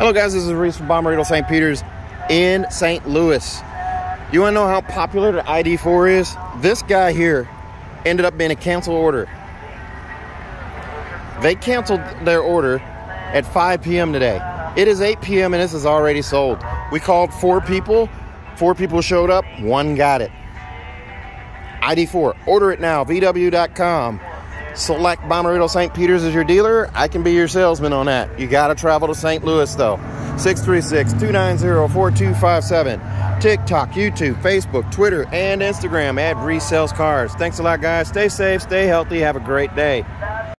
Hello, guys. This is Reese from Bommarito St. Peter's in St. Louis. You want to know how popular the ID4 is? This guy here ended up being a cancel order. They canceled their order at 5 p.m. today. It is 8 p.m. and this is already sold. We called four people. Four people showed up. One got it. ID4. Order it now. VW.com. Select Bommarito St. Peter's as your dealer. I can be your salesman on that. You got to travel to St. Louis though. 636-290-4257. TikTok, YouTube, Facebook, Twitter, and Instagram at Reese Sells Cars. Thanks a lot, guys. Stay safe, stay healthy, have a great day.